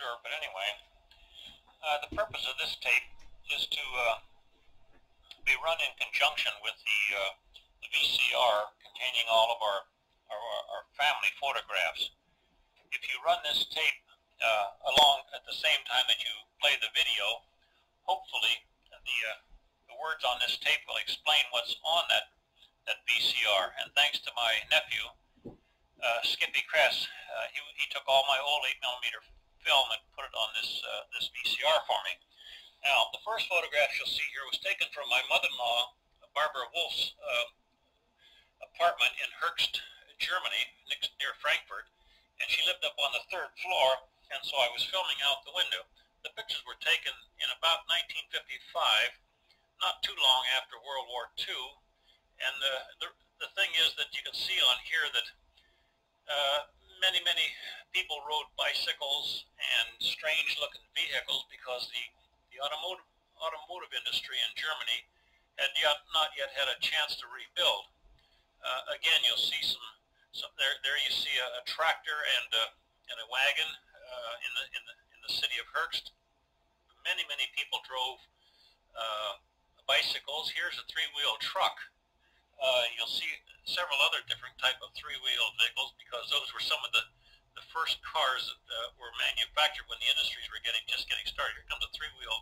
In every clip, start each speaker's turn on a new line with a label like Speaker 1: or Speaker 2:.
Speaker 1: error, but anyway. Uh, the purpose of this tape is to uh, be run in conjunction with the, uh, the VCR containing all of our, our, our, family photographs. If you run this tape uh, along at the same time that you play the video, hopefully the, uh, the words on this tape will explain what's on that, that VCR. And thanks to my nephew, uh, Skippy Kress, he, he took all my old 8 millimeter film and put it on this, uh, this VCR for me. Now, the first photograph you'll see here was taken from my mother-in-law, Barbara Wolf's uh, apartment in Höchst, Germany, near Frankfurt, and she lived up on the third floor, and so I was filming out the window. The pictures were taken in about 1955, not too long after World War II, and the, the, the thing is that you can see on here that uh, many, many people rode bicycles and strange-looking vehicles because the, the automotive, automotive industry in Germany had yet, not yet had a chance to rebuild. Uh, again, you'll see some, some there, there you see a, a tractor and a, and a wagon uh, in, the, in, the, in the city of Höchst. Many, many people drove uh, bicycles. Here's a three-wheel truck uh, you'll see several other different type of three-wheeled vehicles because those were some of the, the first cars that uh, were manufactured when the industries were getting just getting started. Here comes a three-wheel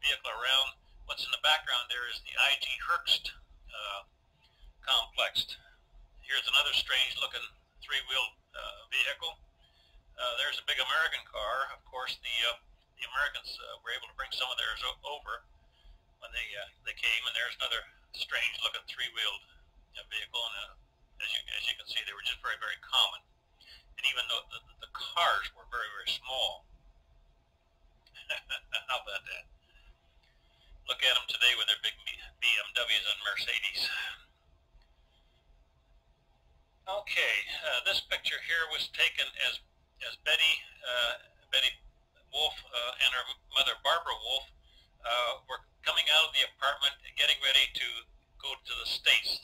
Speaker 1: vehicle around. What's in the background there is the I.G. Höchst uh, complex. Here's another strange-looking three-wheeled uh, vehicle. Uh, there's a big American car. Of course, the uh, the Americans uh, were able to bring some of theirs over when they uh, they came, and there's another strange-looking three-wheeled vehicle, and uh, as you as you can see, they were just very very common. And even though the, the, the cars were very very small, how about that? Look at them today with their big BMWs and Mercedes. Okay, uh, this picture here was taken as as Betty uh, Betty Wolf uh, and her mother Barbara Wolf uh, were coming out of the apartment getting ready to go to the States.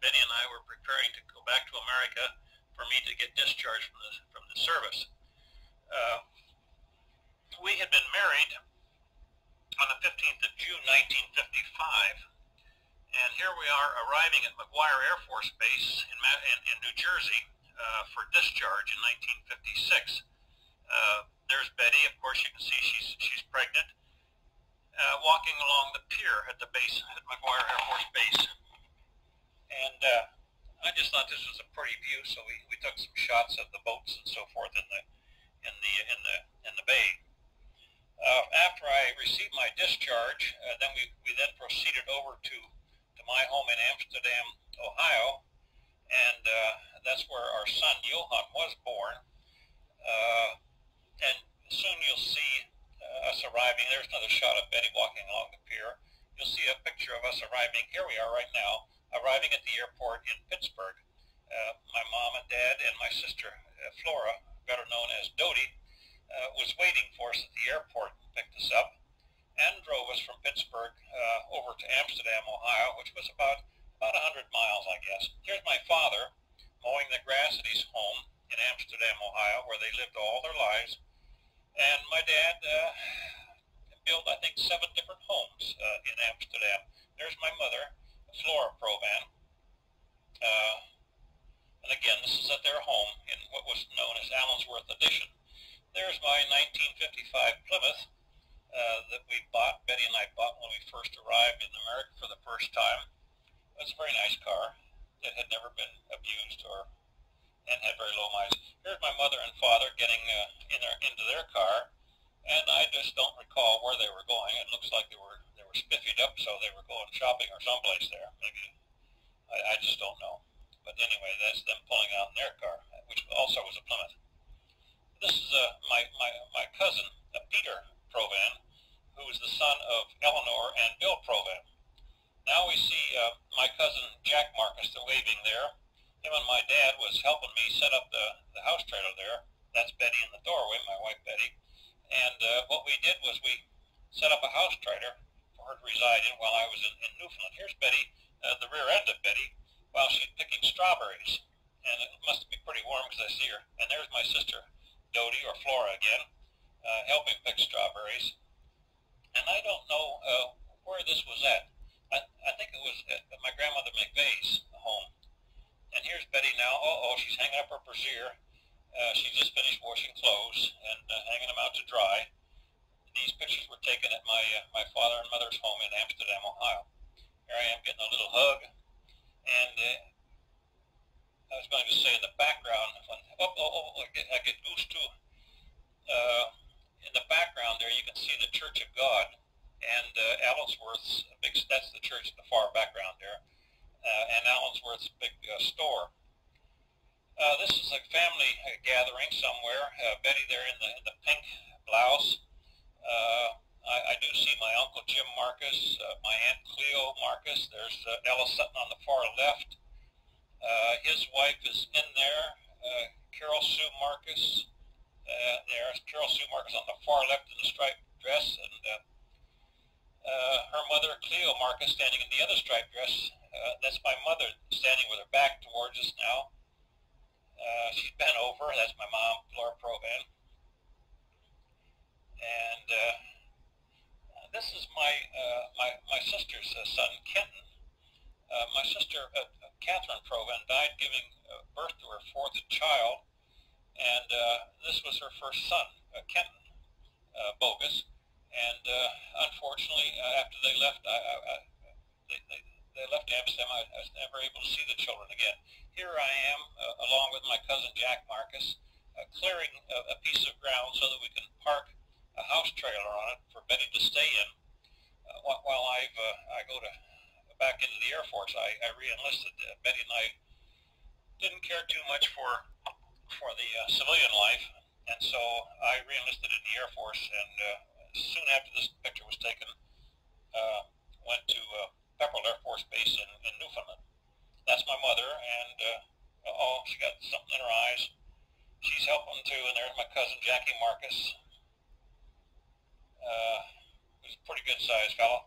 Speaker 1: Betty and I were preparing to go back to America for me to get discharged from the, from the service. Uh, we had been married on the 15th of June 1955, and here we are arriving at McGuire Air Force Base in, in, in New Jersey uh, for discharge in 1956. Uh, there's Betty. Of course, you can see she's, she's pregnant uh, walking along the pier at the base, at McGuire Air Force Base. And uh, I just thought this was a pretty view, so we, we took some shots of the boats and so forth in the in the in the in the bay. Uh, after I received my discharge, uh, then we, we then proceeded over to, to my home in Amsterdam, Ohio, and uh, that's where our son Johan was born. Uh, and soon you'll see uh, us arriving. There's another shot of Betty walking along the pier. You'll see a picture of us arriving. Here we are right now, arriving at the airport in Pittsburgh. Uh, my mom and dad and my sister uh, Flora, better known as Dodie, uh, was waiting for us at the airport and picked us up and drove us from Pittsburgh uh, over to Amsterdam, Ohio, which was about about 100 miles, I guess. Here's my father mowing the grass at his home in Amsterdam, Ohio, where they lived all their lives and my dad uh, built, I think, seven different homes uh, in Amsterdam. There's my mother, Flora Provan. Uh, and again, this is at their home in what was known as Allensworth Addition. There's my 1955 Plymouth uh, that we bought, Betty and I bought when we first arrived in America for the first time. It's a very nice car that had never been abused or and had very low miles. Here's my mother and father getting uh, in their, into their car, and I just don't recall where they were going. It looks like they were were spiffied up, so they were going shopping or someplace there. Maybe I, I just don't know. But anyway, that's them pulling out in their car, which also was a Plymouth. This is uh, my, my, my cousin, uh, Peter Provan, who is the son of Eleanor and Bill Provan. Now we see uh, my cousin Jack Marcus, the waving there, him and my dad was helping me set up the, the house trailer there. That's Betty in the doorway, my wife Betty. And uh, what we did was we set up a house trailer for her to reside in while I was in, in Newfoundland. Here's Betty, uh, the rear end of Betty, while she's picking strawberries. And it must be pretty warm because I see her. And there's my sister, Dodie, or Flora again. uh, helping pick strawberries. And I don't know uh, where this was at. I, I think it was at my grandmother McVeigh's home. And here's Betty now. Uh-oh, she's hanging up her brassiere. Uh, she just finished washing clothes and uh, hanging them out to dry. These pictures were taken at my uh, my father and mother's home in Amsterdam, Ohio. Here I am getting a little hug, and uh, I was going to say in the background, when, oh, oh, oh, I get, I get goose too. Uh, in the background there, you can see the Church of God, and uh, Allensworth's big. That's the church in the far background there, uh, and Allensworth's big uh, store. Uh, this is a family gathering somewhere. Uh, Betty there in the in the pink blouse. Uh, I, I do see my uncle Jim Marcus, uh, my aunt Cleo Marcus. There's uh, Ella Sutton on the far left. His wife is in there. Carol Sue Marcus. There's Carol Sue Marcus on the far left in the striped dress, and uh, her mother Cleo Marcus standing in the other striped dress. Uh, that's my mother standing with her back towards us now. Uh, she's bent over. That's my mom, Laura Provan. And uh, this is my uh, my my sister's uh, son, Kenton. My sister, Catherine Provan, died giving birth to her fourth child, and this was her first son, Kenton Bogus. And unfortunately, after they left, I, I, I, they, they, they left Amsterdam. I, I was never able to see the children again. Here I am, uh, along with my cousin Jack Marcus, uh, clearing a, a piece of ground so that we can park a house trailer on it for Betty to stay in. Uh, while I've, uh, I go to back into the Air Force, I, I re-enlisted. Uh, Betty and I didn't care too much for for the uh, civilian life, and so I re-enlisted in the Air Force. And uh, soon after this picture was taken, uh, went to uh, Pepperrell Air Force Base in, in Newfoundland. That's my mother, and uh, oh, she got something in her eyes. She's helping too, and there's my cousin Jackie Marcus. Uh, he's a pretty good sized fellow.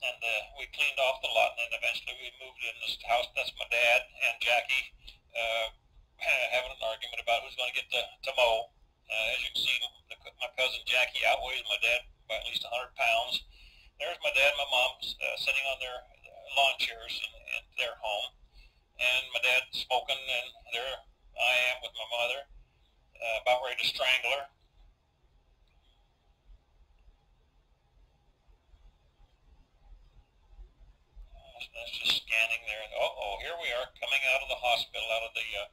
Speaker 1: And uh, we cleaned off the lot, and eventually we moved in this house. That's my dad and Jackie uh, having an argument about who's going to get to, to mow. Uh, as you can see, my cousin Jackie outweighs my dad by at least 100 pounds. There's my dad and my mom uh, sitting on their lawn chairs in, in their home, and my dad smoking, and there I am with my mother, uh, about ready to strangle her. That's just scanning there. Oh, oh, here we are coming out of the hospital, out of the uh,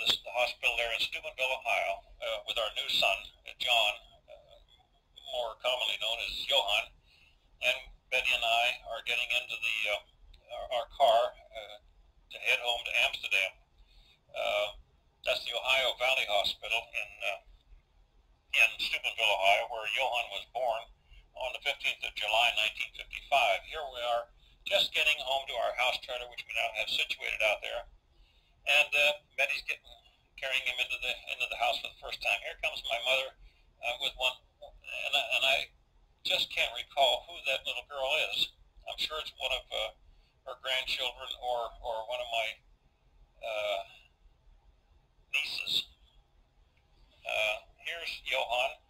Speaker 1: the, the hospital there in Steubenville, Ohio, uh, with our new son, uh, John, uh, more commonly known as Johan, and Betty and I are getting into the uh, our, our car uh, to head home to Amsterdam. Uh, that's the Ohio Valley Hospital in uh, in Steubenville, Ohio, where Johan was born on the 15th of July, 1955. Here we are just getting home to our house trailer, which we now have situated out there. And uh, Betty's getting carrying him into the into the house for the first time. Here comes my mother uh, with one, and I, and I just can't recall who that little girl is. I'm sure it's one of uh, her grandchildren or or one of my uh, nieces. Uh, here's Johan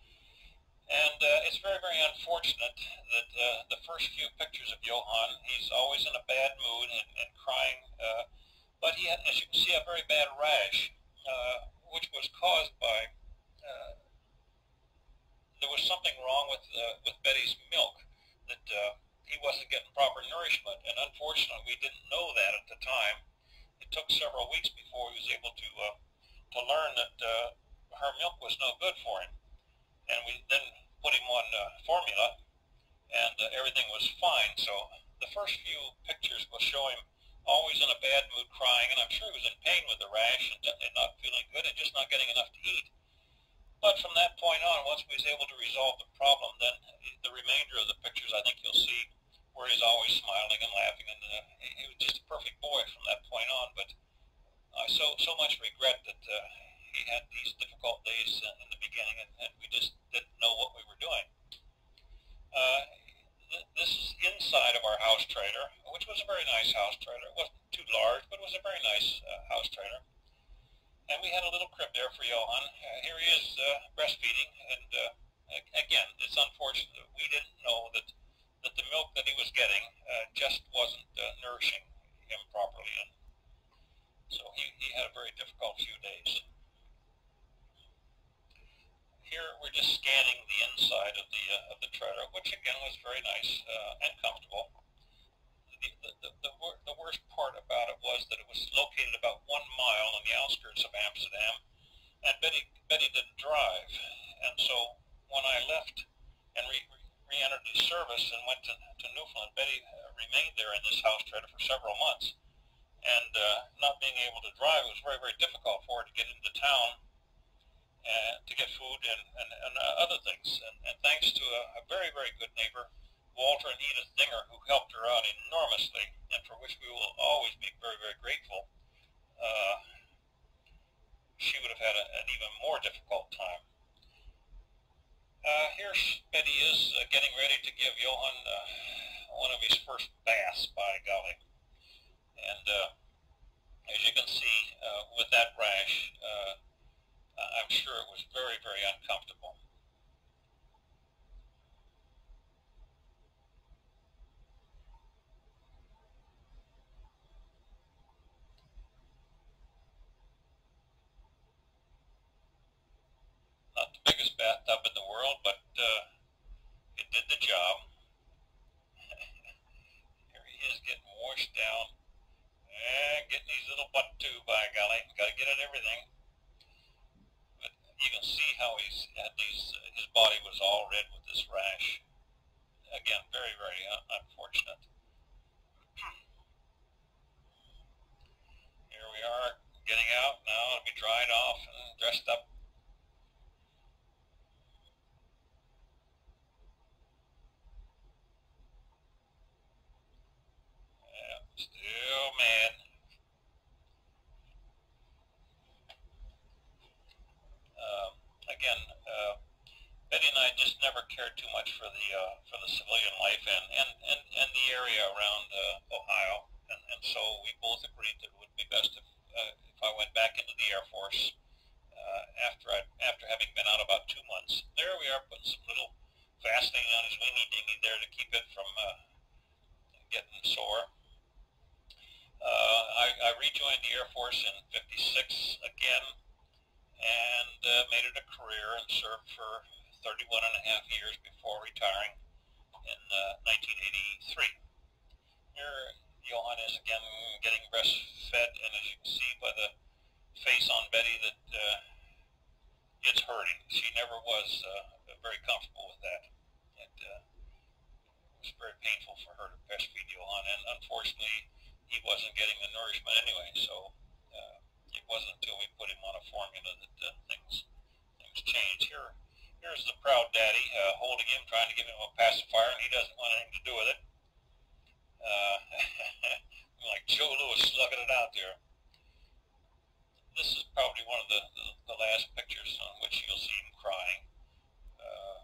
Speaker 1: and uh, it's very, very unfortunate that uh, the first few pictures of Johan, he's always in a bad mood and, and crying. Uh, but he had, as you can see, a very bad rash, uh, which was caused by, uh, there was something wrong with, uh, with Betty's milk, that uh, he wasn't getting proper nourishment. And unfortunately, we didn't know that at the time. It took several weeks before he was able to, uh, to learn that uh, her milk was no good for him and we then put him on uh, formula, and uh, everything was fine. So the first few pictures will show him always in a bad mood, crying, and I'm sure he was in pain with the rash and, and not feeling good and just not getting enough to eat. But from that point on, once we was able to resolve the problem, then the remainder of the pictures I think you'll see where he's always smiling and laughing, and uh, he was just a perfect boy from that point on. But I so so much regret that uh, we had these difficult days in the beginning, and, and we just didn't know what we were doing. Uh, th- this is inside of our house trailer, which was a very nice house trailer. It wasn't too large, but it was a very nice uh, house trailer. and we had a little crib there for Johan. Uh, here he is uh, breastfeeding, and uh, again, it's unfortunate that we didn't know that that the milk that he was getting uh, just wasn't nourishing him properly, and so he, he had a very difficult few days. Here we're just scanning the inside of the uh, of the trailer, which again was very nice uh, and comfortable. The, the, the, the, worst part about it was that it was located about one mile on the outskirts of Amsterdam, and Betty Betty didn't drive, and so when I left and re, re-entered the service and went to, to Newfoundland, Betty uh, remained there in this house trailer for several months. And uh, not being able to drive, it was very, very difficult for her to get into town and to get food and, and, and uh, other things. And, and thanks to a, a very, very good neighbor, Walter and Edith Dinger, who helped her out enormously and for which we will always be very, very grateful, uh, she would have had a, an even more difficult time. Uh, here Betty is uh, getting ready to give Johan uh, one of his first baths, by golly. And uh, as you can see, uh, with that rash, uh, I'm sure it was very, very uncomfortable. Not the biggest bathtub in the world, but uh, it did the job. Here he is getting washed down. And getting these little butt too, by golly. Got to get at everything. You can see how he's had these, his body was all red with this rash. Again, very, very un unfortunate. Here we are getting out now. It'll be dried off and dressed up Yeah, Still mad. Um, again, uh, Betty and I just never cared too much for the uh, for the civilian life and and, and, and the area around uh, Ohio, and, and so we both agreed that it would be best if uh, if I went back into the Air Force uh, after I after having been out about two months. There we are putting some little Vaseline on his weenie dingy there to keep it from uh, getting sore. Uh, I, I rejoined the Air Force in 56 again and uh, made it a career and served for 31 and a half years before retiring in uh, 1983. Here, Johan is again getting breastfed, and as you can see by the face on Betty that uh, it's hurting. She never was uh, very comfortable with that. It uh, was very painful for her to breastfeed Johan, and unfortunately, he wasn't getting the nourishment anyway. So uh, it wasn't until we put him on a formula that uh, things things changed. Here, here's the proud daddy uh, holding him, trying to give him a pacifier, and he doesn't want anything to do with it. Uh, like Joe Louis slugging it out there. This is probably one of the, the, the last pictures on which you'll see him crying. Uh,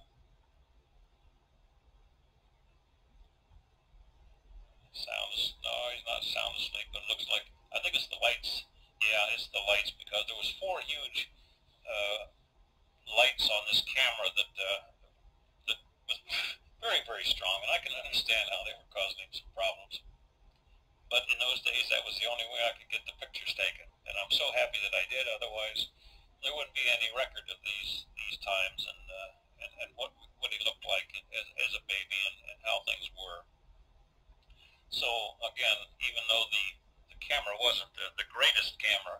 Speaker 1: sound no, he's not sound asleep, but it looks like I think it's the lights. Yeah, it's the lights because there was four huge uh, lights on this camera that uh, that was very very strong, and I can understand how they were causing some problems. But in those days, that was the only way I could get the pictures taken, and I'm so happy that I did. Otherwise, there wouldn't be any record of these these times and uh, and, and what what he looked like as, as a baby and, and how things were. So again, even though the camera wasn't the, the greatest camera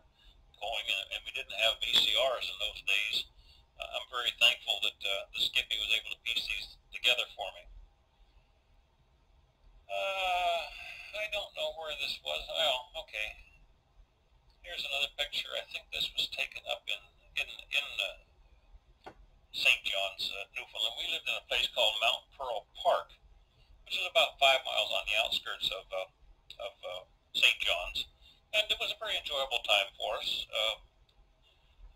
Speaker 1: going, and we didn't have VCRs in those days, uh, I'm very thankful that uh, the Skippy was able to piece these together for me. Uh, I don't know where this was. Oh, okay. Here's another picture. I think this was taken up in in in uh, St. John's, uh, Newfoundland. We lived in a place called Mount Pearl Park which is about five miles on the outskirts of, uh, of uh, St. John's. And it was a very enjoyable time for us. Uh,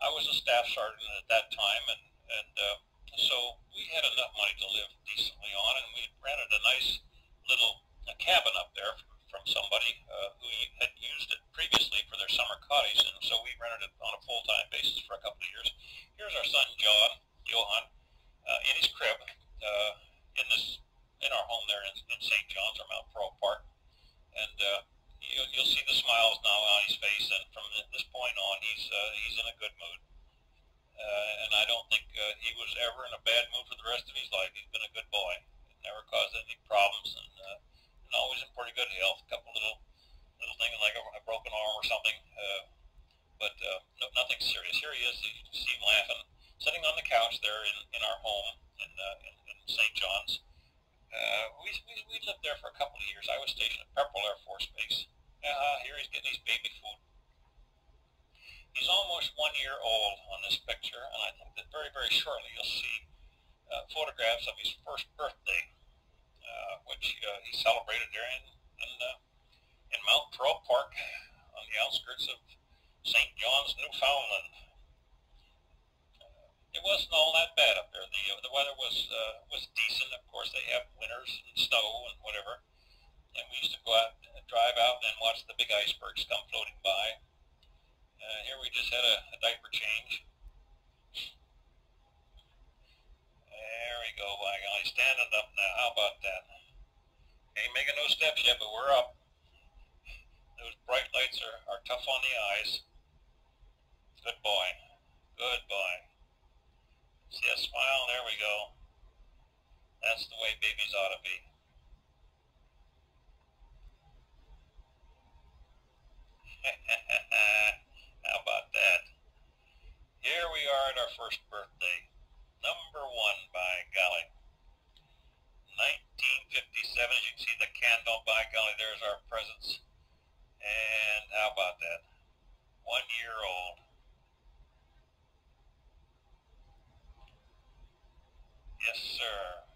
Speaker 1: I was a staff sergeant at that time, and, and uh, so we had enough money to live decently on, and we rented a nice little a cabin up there from from somebody uh, who had used it previously for their summer cottage, and so we rented it on a full-time basis for a couple of years. Here's our son John, Johan, uh, in his crib uh, in this in our home there in, in St. John's or Mount Pearl Park, and uh, you'll, you'll see the smiles now on his face, and from this point on, he's uh, he's in a good mood. Uh, and I don't think uh, he was ever in a bad mood for the rest of his life. He's been a good boy. Never caused any problems, and, uh, and always in pretty good health. A couple little little things like a, a broken arm or something, uh, but uh, no, nothing serious. Here he is. You see him laughing, sitting on the couch there in, in our home in, uh, in, in St. John's. Uh, we, we, we lived there for a couple of years. I was stationed at Pepperrell Air Force Base. Uh, here he's getting his baby food. He's almost one year old on this picture, and I think that very, very shortly you'll see uh, photographs of his first birthday, uh, which uh, he celebrated there in, in, uh, in Mount Pearl Park on the outskirts of St. John's, Newfoundland. It wasn't all that bad up there. The, uh, the weather was uh, was decent. Of course, they have winters and snow and whatever. And we used to go out, and drive out, and watch the big icebergs come floating by. Uh, here we just had a, a diaper change. There we go, by golly, standing up now. How about that? Ain't making no steps yet, but we're up. Those bright lights are, are tough on the eyes. Good boy. Good boy. See a smile? There we go. That's the way babies ought to be. How about that? Here we are at our first birthday. Number one, by golly. 1957, as you can see the candle, by golly, there's our presents. And how about that? One year old. Yes, sir.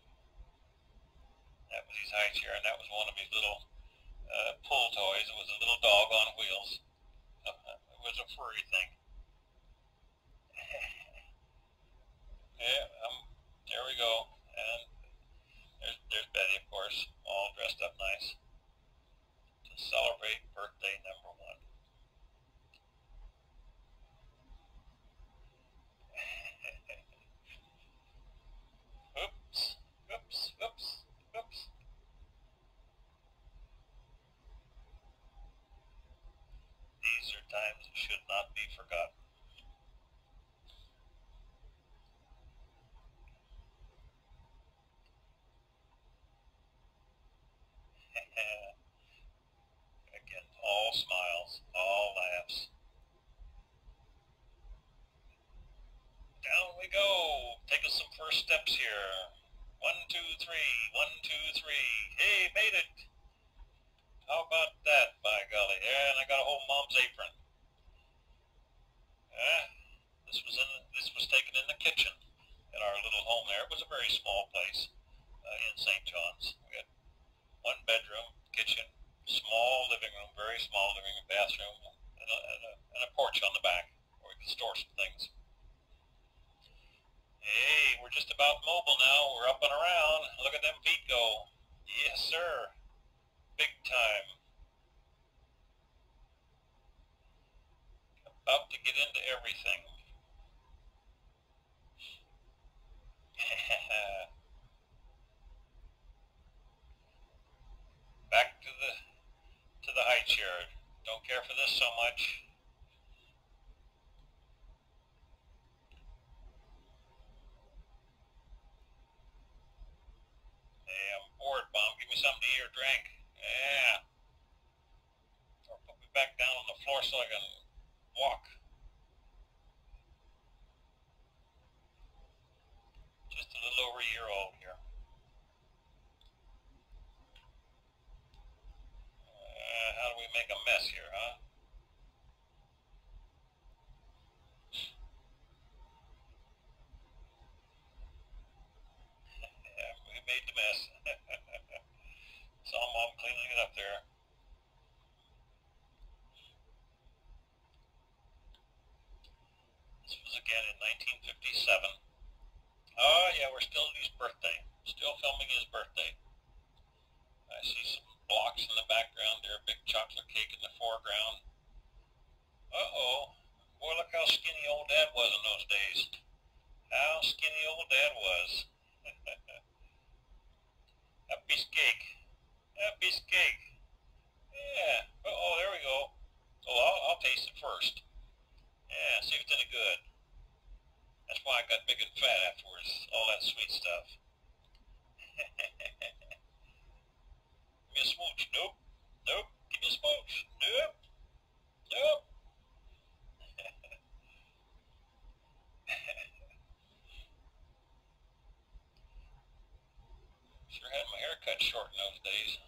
Speaker 1: That was his high chair, and that was one of his little uh, pull toys. It was a little dog on wheels. it was a furry thing. yeah, um, there we go. And there's, there's Betty, of course, all dressed up nice to celebrate birthday number one. These are times should not be forgotten. Again, all again in 1957. Oh ah, yeah, we're still at his birthday. Still filming his birthday. I see some blocks in the background there, a big chocolate cake in the foreground. Uh-oh. Boy, look how skinny old Dad was in those days. How skinny old Dad was. a piece of cake. A piece of cake. Yeah. Uh-oh, there we go. Oh, I'll, I'll taste it first. Yeah, see if it's any good. That's why I got big and fat afterwards. All that sweet stuff. Give me a smooch. Nope. Nope. Give me a smooch. Nope. Nope. sure had my hair cut short in those days.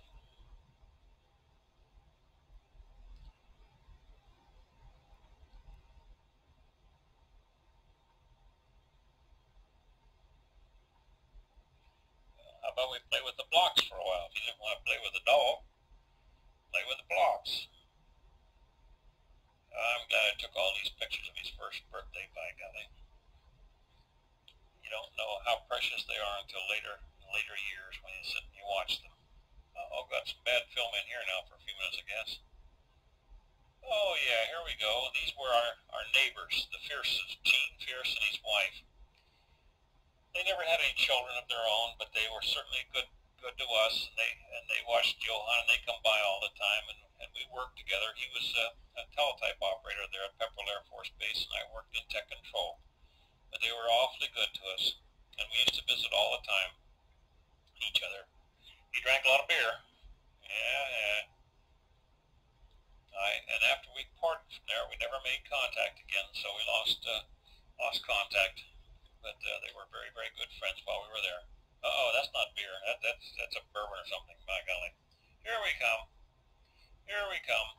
Speaker 1: How about we play with the blocks for a while? If you didn't want to play with the doll, play with the blocks. I'm glad I took all these pictures of his first birthday, by golly. You don't know how precious they are until later, later years when you sit and you watch them. Uh, I've got some bad film in here now for a few minutes, I guess. Oh yeah, here we go. These were our, our neighbors, the Fierces, Gene Fierce and his wife. They never had any children of their own, but they were certainly good good to us. And they and they watched Johan, and they come by all the time, and, and we worked together. He was a, a teletype operator there at Pepperrell Air Force Base, and I worked in tech control. But they were awfully good to us, and we used to visit all the time each other. He drank a lot of beer. Yeah, yeah. I, and after we parted from there, we never made contact again, so we lost uh, lost contact but uh, they were very, very good friends while we were there. oh, that's not beer. That, that's that's a bourbon or something. My golly. Here we come. Here we come.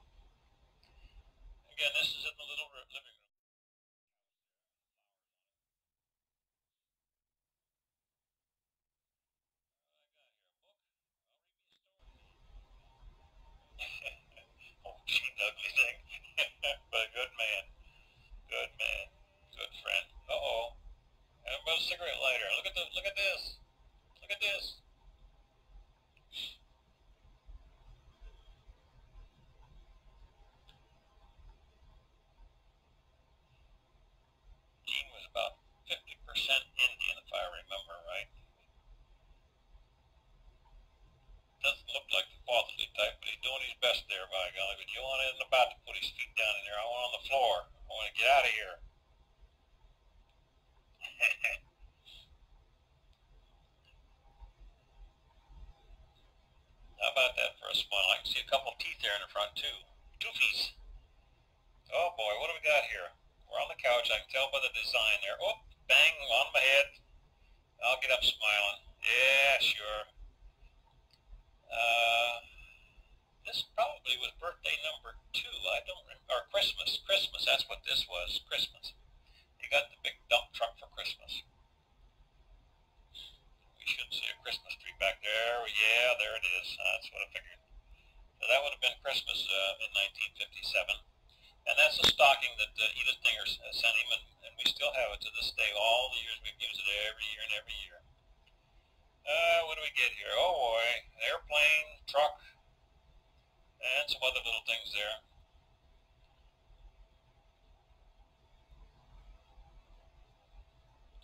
Speaker 1: Again, this is in the little living room. oh, Gene, ugly thing. but a good man. Good man. Good friend. Uh-oh. How about a cigarette lighter? Look at the look at this. Look at this. Gene was about 50% Indian, if I remember right. Doesn't look like the fatherly type, but he's doing his best there, by golly. But Johan isn't about to put his feet down in there. I want on the floor. I want to get out of here. How about that for a smile? I can see a couple teeth there in the front too. Toofies. Oh boy, what do we got here? We're on the couch. I can tell by the design there. Oh, bang on my head. I'll get up smiling. Yeah, sure. Uh, this probably was birthday number two. I don't remember. Or Christmas. Christmas. That's what this was. Christmas. He got the big dump truck for Christmas. We should see a Christmas tree back there. Yeah, there it is. That's what I figured. So that would have been Christmas uh, in 1957. And that's a stocking that uh, Edith Dinger sent him, and, and we still have it to this day. All the years we've used it every year and every year. Uh, what do we get here? Oh boy, airplane, truck, and some other little things there.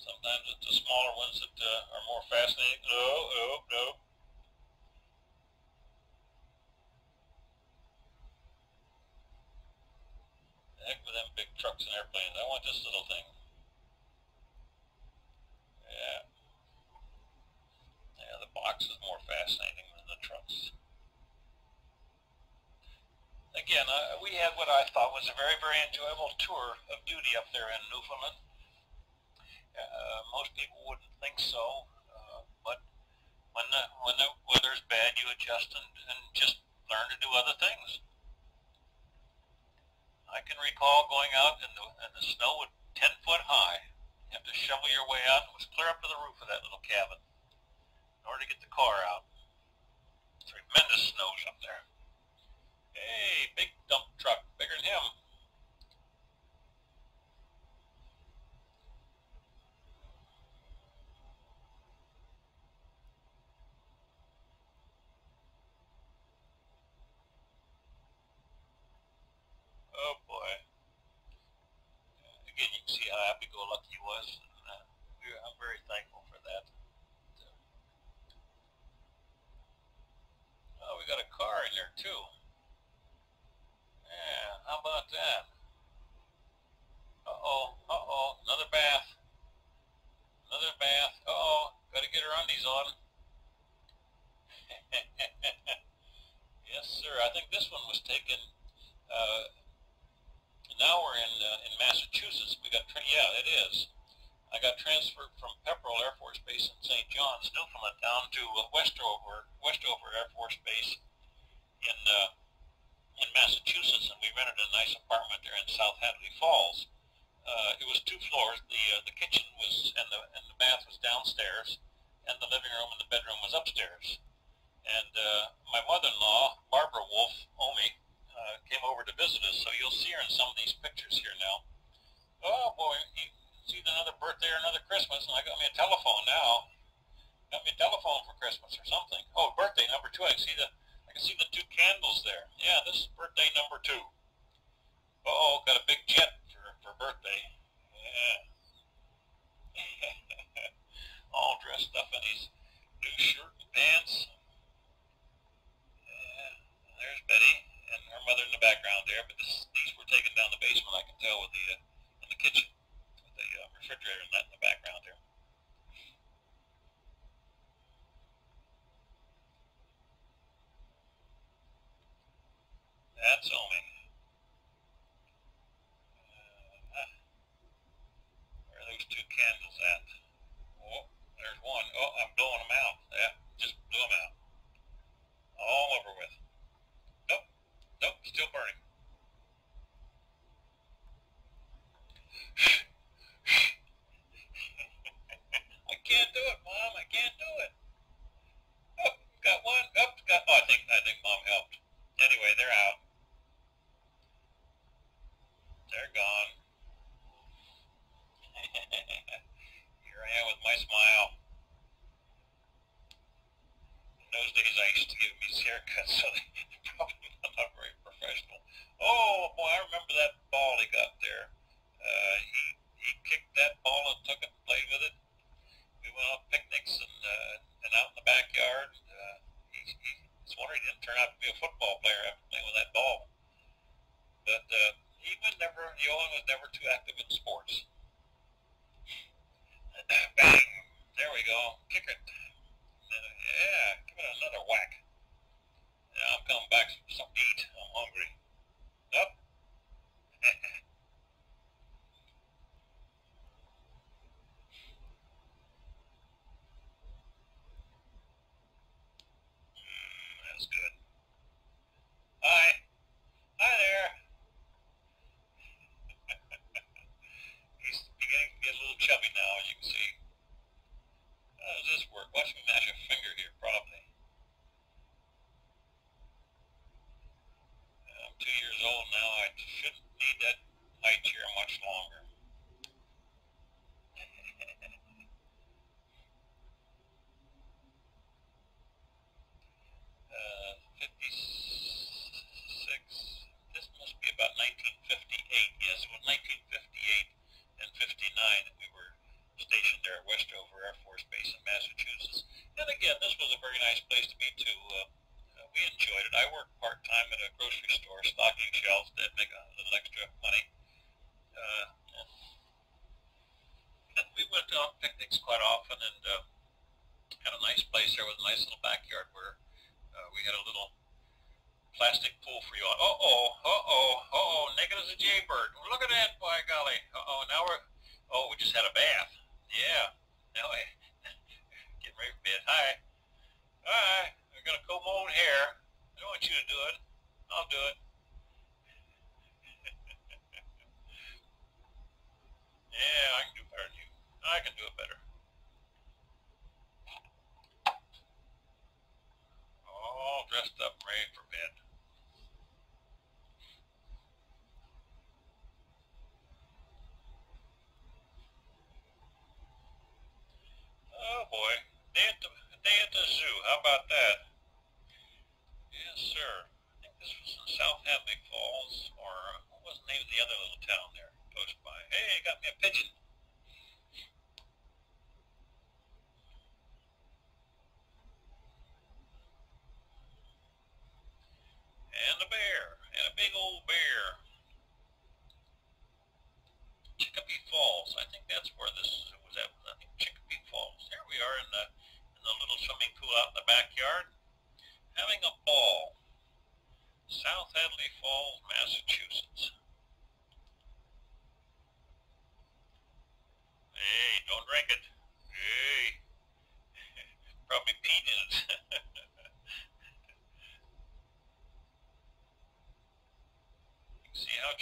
Speaker 1: Sometimes it's the smaller ones that uh, are more fascinating. No, no, no. The heck with them big trucks and airplanes. I want this little thing. Yeah. Yeah, the box is more fascinating than the trucks. Again, uh, we had what I thought was a very, very enjoyable tour of duty up there in Newfoundland. Uh, most people wouldn't think so, uh, but when the, when the weather's bad, you adjust and, and just learn to do other things. I can recall going out and the, and the snow was 10 foot high. You have to shovel your way out. It was clear up to the roof of that little cabin in order to get the car out. Tremendous snows up there. Hey, big dump truck, bigger than him. Oh boy. Again, you can see how happy-go-lucky he was. And, uh, I'm very thankful. yeah, it is. I got transferred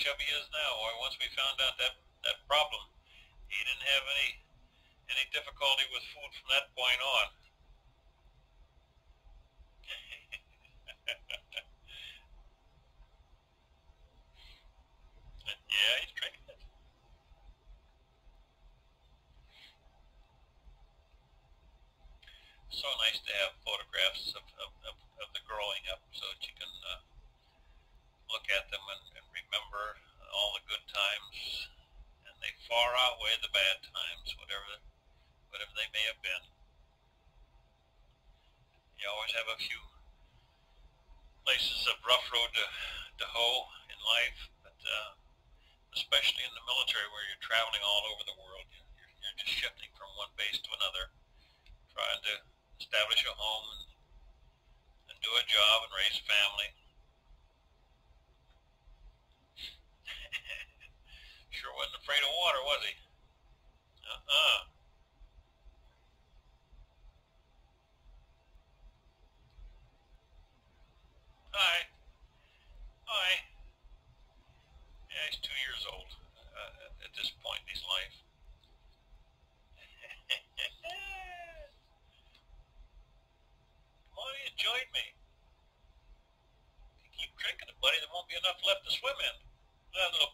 Speaker 1: Chubby is now, or once we found out that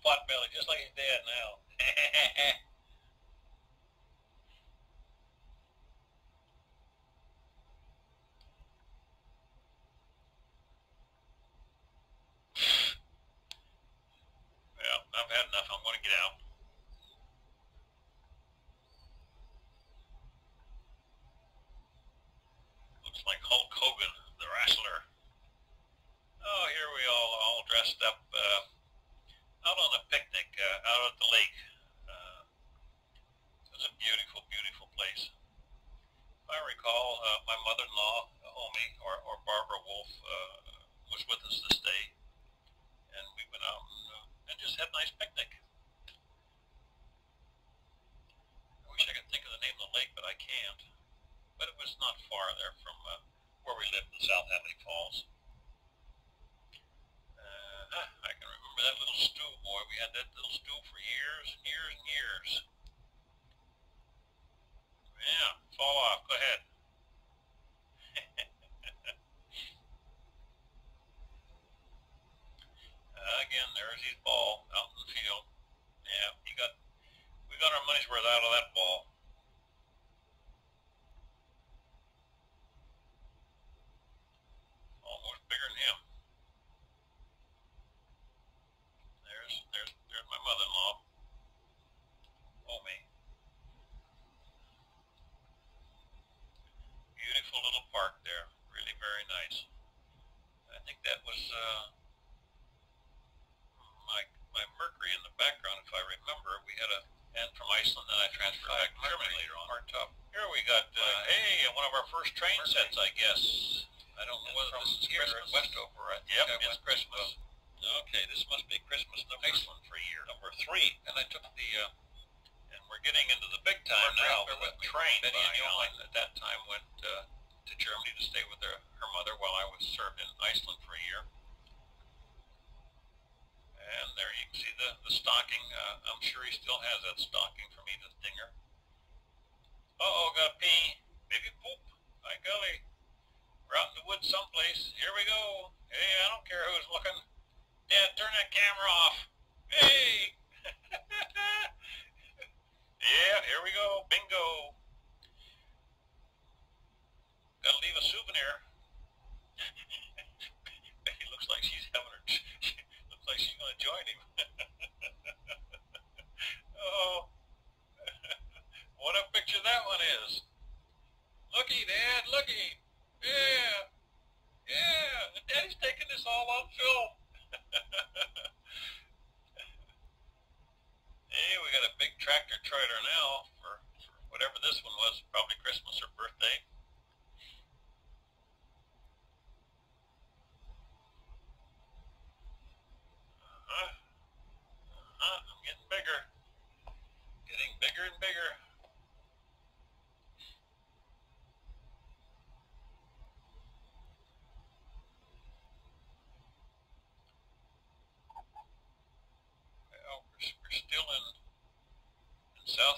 Speaker 1: pot belly just like his dad now.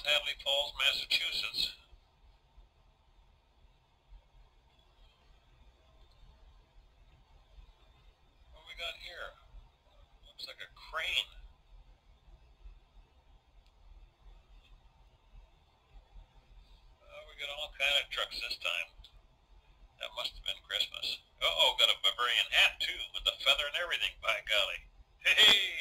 Speaker 1: Natalie Falls, Massachusetts. What we got here? Looks like a crane. Uh, we got all kind of trucks this time. That must have been Christmas. Uh-oh, got a Bavarian hat, too, with the feather and everything, by golly. Hey! -hey.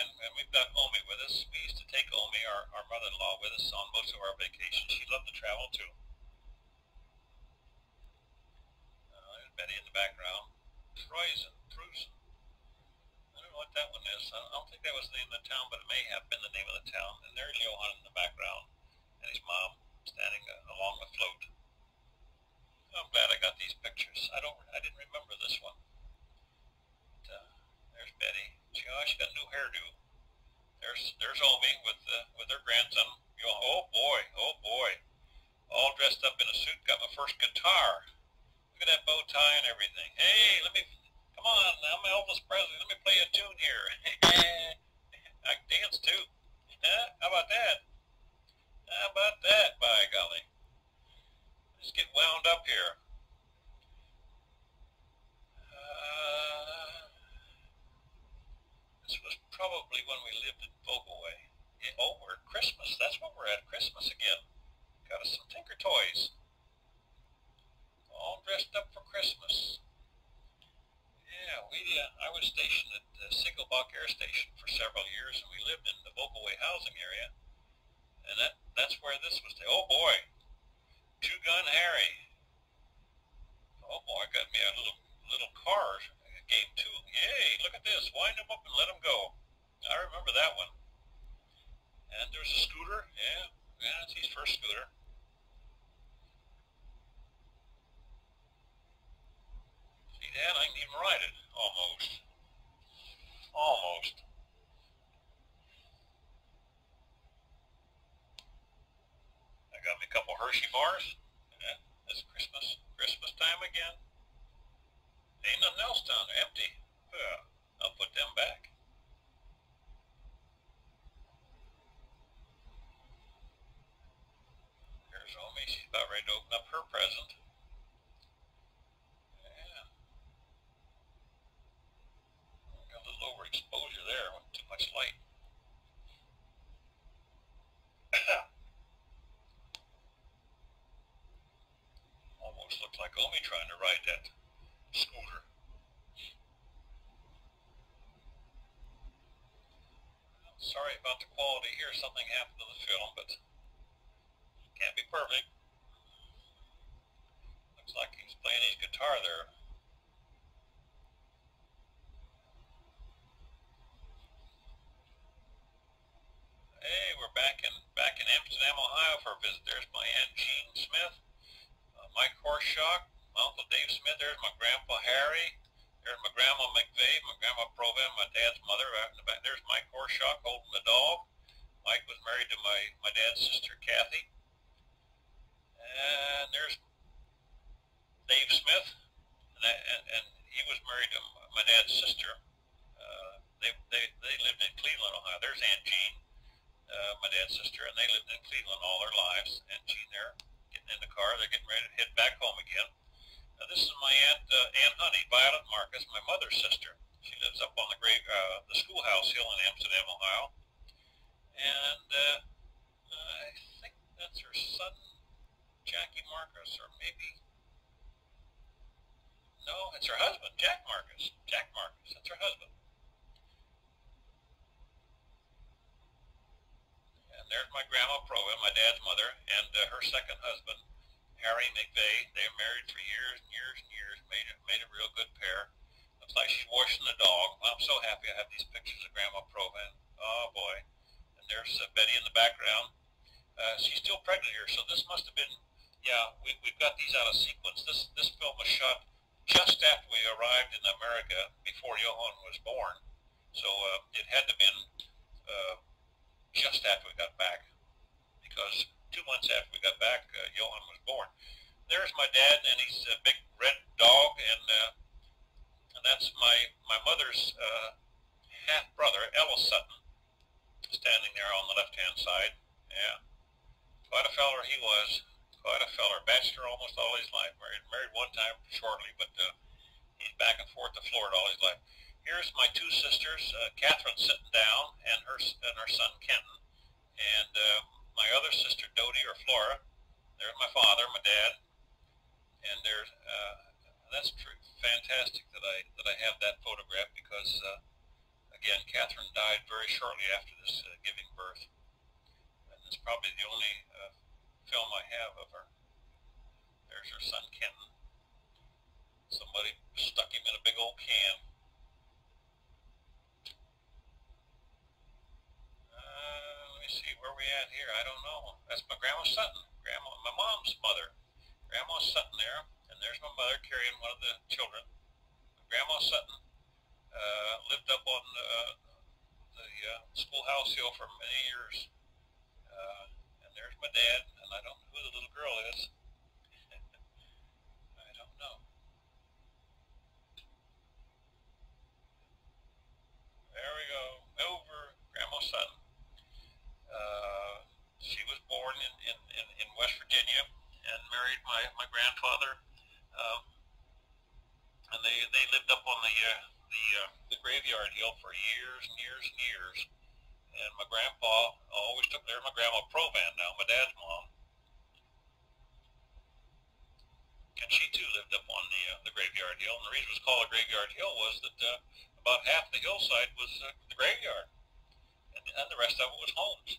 Speaker 1: and, and we've got Omi with us. We used to take Omi, our, our mother-in-law, with us on most of our vacations. She loved to travel, too. Uh, there's Betty in the background. Troyzen, Prusen. I don't know what that one is. I don't think that was the name of the town, but it may have been the name of the town. And they're first guitar. Look at that bow tie and everything. Hey, let me Something happened to the film, but can't be perfect. Looks like he's playing his guitar there. Hey, we're back in back in Amsterdam, Ohio for a visit. There's my Aunt Jean Smith, uh, Mike Horshock, my Uncle Dave Smith, there's my Grandpa Harry, there's my Grandma McVeigh, my Grandma Provan, my dad's mother out in the back. There's Mike Horshock holding the dog. Mike was married to my, my dad's sister, Kathy. And there's Dave Smith, and, I, and, and he was married to my dad's sister. Uh, they, they, they lived in Cleveland, Ohio. There's Aunt Jean, uh, my dad's sister, and they lived in Cleveland all their lives. And Jean there, getting in the car. They're getting ready to head back home again. Now, this is my aunt, uh, Aunt Honey, Violet Marcus, my mother's sister. She lives up on the great, uh, the schoolhouse hill Ohio. And uh, I think that's her son, Jackie Marcus, or maybe, no, it's her husband, Jack Marcus. Jack Marcus, that's her husband. And there's my grandma Provan, my dad's mother, and uh, her second husband, Harry McVeigh. They were married for years and years and years. Made a, made a real good pair. Looks like she's washing the dog. Well, I'm so happy I have these pictures of Grandma Provan. Oh, boy. And there's uh, Betty in the background. Uh, she's still pregnant here, so this must have been, yeah, we, we've got these out of sequence. This, this film was shot just after we arrived in America before Johan was born. So uh, it had to have been uh, just after we got back because two months after we got back, uh, Johan was born. There's my dad and his uh, big red dog, and uh, and that's my my mother's uh, half brother, Ellis Sutton, standing there on the left hand side. Yeah, quite a feller he was. Quite a feller, bachelor almost all his life. Married married one time shortly, but uh, he's back and forth to Florida all his life. Here's my two sisters, uh, Catherine sitting down, and her and her son Kenton, and uh, my other sister, Dodie or Flora. There's my father, my dad, and there's uh, that's true, fantastic that I that I have that photograph because uh, again, Catherine died very shortly after this uh, giving birth, and it's probably the only uh, film I have of her. There's her son Kenton. Somebody stuck him in a big old can. Uh, let me see where we at here. I don't know. That's my grandma Sutton. Grandma, my mom's mother. Grandma Sutton there, and there's my mother carrying one of the children. Grandma Sutton uh, lived up on uh, the uh, schoolhouse hill for many years. and there's my dad, and I don't know who the little girl is. I don't know. There we go. Over, Grandma's son. she was born in, in, in, in West Virginia and married my, my grandfather. Um, and they, they lived up on the uh, the uh, the graveyard hill for years and years and years. And my grandpa always took there. My grandma Provan now, my dad's mom, and she too lived up on the uh, the graveyard hill. And the reason it was called a graveyard hill was that uh, about half the hillside was uh, the graveyard, and, and the rest of it was homes.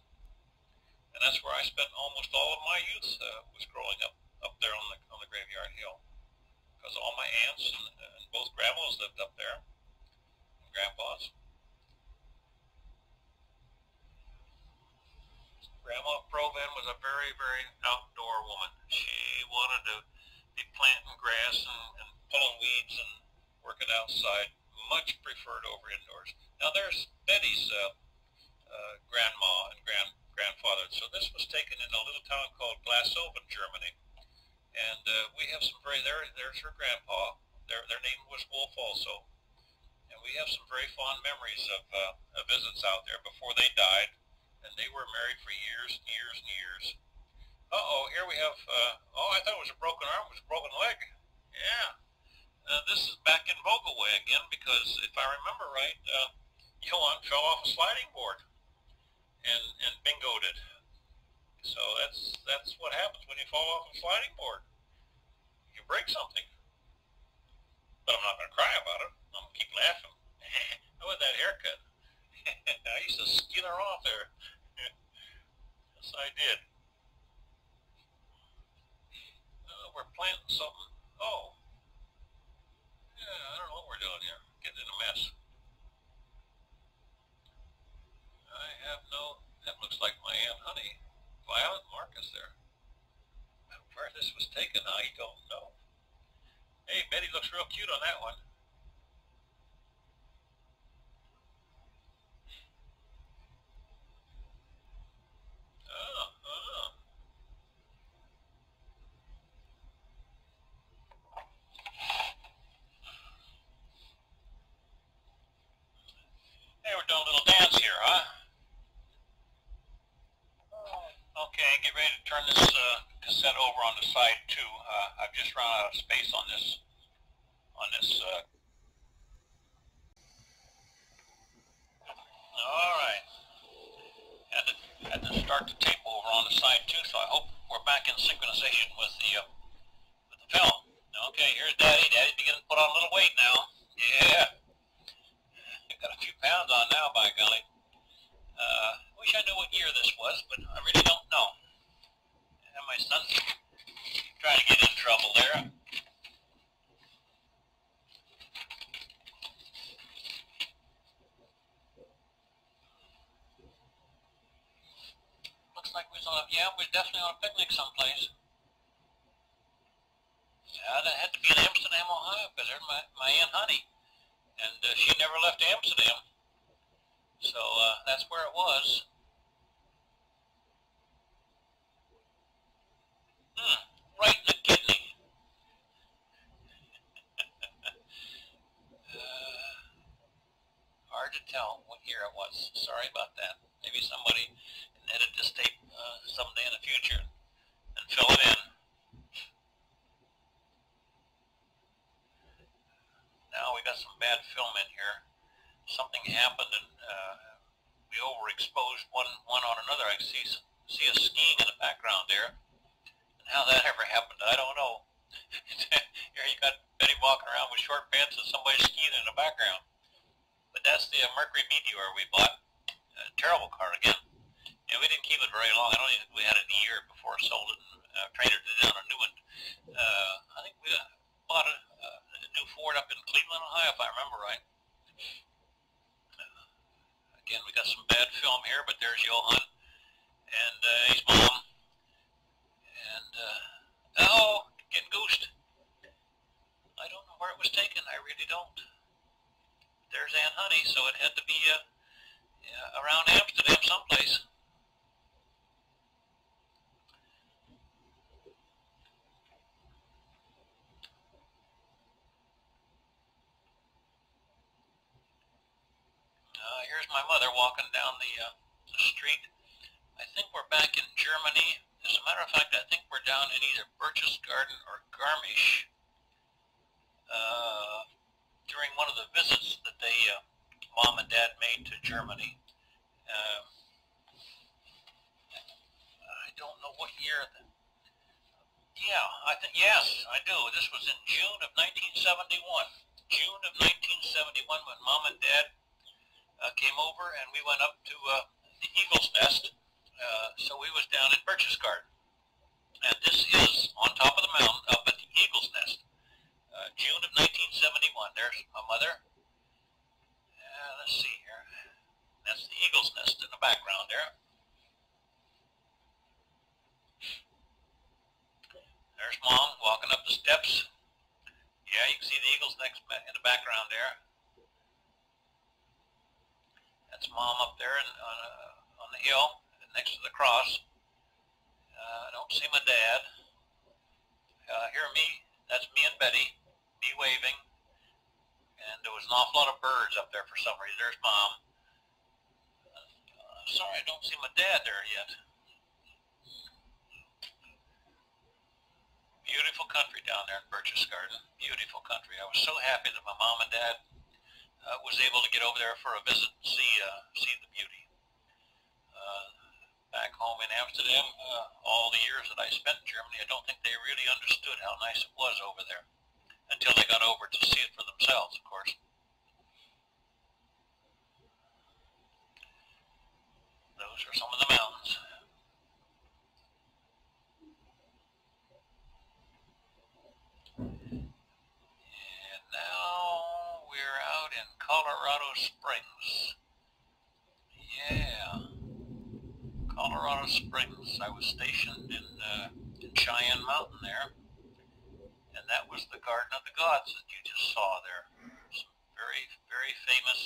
Speaker 1: And that's where I spent almost all of my youth uh, was growing up up there on the on the graveyard hill, because all my aunts and, and both grandmas lived up there, grandpas. Grandma Provan was a very, very outdoor woman. She wanted to be planting grass and, and pulling weeds and working outside. Much preferred over indoors. Now there's Betty's uh, uh, grandma and grand grandfather. So this was taken in a little town called Glassoven, Germany. And uh, we have some very there. There's her grandpa. Their their name was Wolf also. We have some very fond memories of, uh, of visits out there before they died. And they were married for years and years and years. Uh-oh, here we have, uh, oh, I thought it was a broken arm, it was a broken leg. Yeah. Uh, this is back in Vogelweh again because if I remember right, uh, Johan fell off a sliding board and, and bingoed it. So that's that's what happens when you fall off a sliding board. You break something. But I'm not going to cry about it. I'm keep laughing. How about that haircut? I used to skin her off there. yes, I did. Uh, we're planting something. Oh. Yeah, I don't know what we're doing here. Getting in a mess. I have no, that looks like my Aunt Honey. Violet Marcus there. Where this was taken, I don't know. Hey, Betty looks real cute on that one. Oh, oh. Hey, we're doing a little dance here, huh? Okay, get ready to turn this uh, cassette over on the side too. Uh, I've just run out of space on this on this. Uh... All right, had to had to start the tape over on the side two, so I hope we're back in synchronization with the uh, with the film. Okay, here's Daddy. Daddy's beginning to put on a little weight now. Yeah, got a few pounds on now, by golly. Uh, wish I knew what year this was, but I really don't know. And my son's trying to get in trouble there. Looks like we was on a, yeah, we're definitely on a picnic someplace. Yeah, that had to be in Amsterdam, Ohio, because there's my, my Aunt Honey. And uh, she never left Amsterdam. So uh, that's where it was. Hmm, right in the kidney. uh, hard to tell what year it was. Sorry about that. Maybe somebody can edit this tape uh, someday in the future and fill it in. Now we got some bad film in here. Something happened and uh, we overexposed one one on another. I see see us skiing in the background there. And how that ever happened, I don't know. here you got Betty walking around with short pants and somebody skiing in the background. But that's the uh, Mercury Meteor we bought. A terrible car again. And we didn't keep it very long. I don't even think we had it a year before I sold it and uh, traded it in a new one. Uh, I think we uh, bought a, a new Ford up in Cleveland, Ohio, if I remember right. Uh, again, we got some bad film here, but there's Johan and uh, his mom. And, uh, oh, getting goosed. I don't know where it was taken. I really don't. There's Aunt Honey, so it had to be uh, yeah, around Amsterdam someplace. Uh, here's my mother walking down the, uh, the street. I think we're back in Germany as a matter of fact, I think we're down in either Berchtesgaden or Garmisch uh, during one of the visits that they, uh, mom and dad made to Germany. Uh, I don't know what year. That, yeah, I think yes, I do. This was in June of 1971. June of 1971 when mom and dad uh, came over and we went up to uh, the Eagle's Nest uh, so we was down in Berchtesgaden. And this is on top of the mountain up at the Eagle's Nest. Uh, June of 1971. There's my mother. Uh, let's see here. That's the Eagle's Nest in the background there. There's mom walking up the steps. Yeah, you can see the Eagle's Nest in the background there. That's mom up there in, on, uh, on the hill next to the cross. Uh, I don't see my dad. Uh, hear me. That's me and Betty. Me waving. And there was an awful lot of birds up there for some reason. There's Mom. Uh, sorry, I don't see my dad there yet. Beautiful country down there in Berchtesgaden. Beautiful country. I was so happy that my mom and dad uh, was able to get over there for a visit and see uh, see the beauty back home in Amsterdam, uh, all the years that I spent in Germany, I don't think they really understood how nice it was over there until they got over to see it for themselves, of course. Those are some of the mountains. And now out in Colorado Springs. Yeah. Colorado Springs. I was stationed in, uh, in Cheyenne Mountain there, and that was the Garden of the Gods that you just saw there. Some very, very famous,